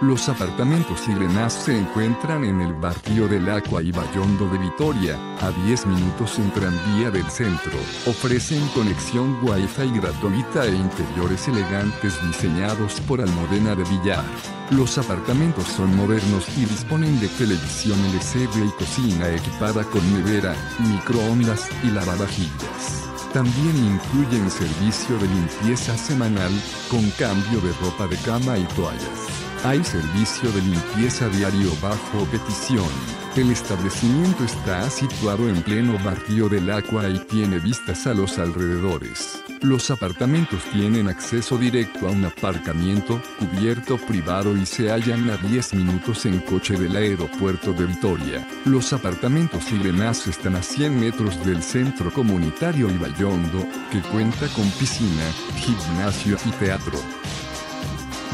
Los apartamentos Sirenas se encuentran en el barrio del Aqua y Bayondo de Vitoria, a 10 minutos en tranvía del centro. Ofrecen conexión Wi-Fi gratuita e interiores elegantes diseñados por Almodena de Villar. Los apartamentos son modernos y disponen de televisión LCD y cocina equipada con nevera, microondas y lavavajillas. También incluyen servicio de limpieza semanal, con cambio de ropa de cama y toallas. Hay servicio de limpieza diario bajo petición. El establecimiento está situado en pleno barrio del Aqua y tiene vistas a los alrededores. Los apartamentos tienen acceso directo a un aparcamiento cubierto privado y se hallan a 10 minutos en coche del aeropuerto de Vitoria. Los apartamentos Sirenas están a 100 metros del centro comunitario Ibayondo, que cuenta con piscina, gimnasio y teatro.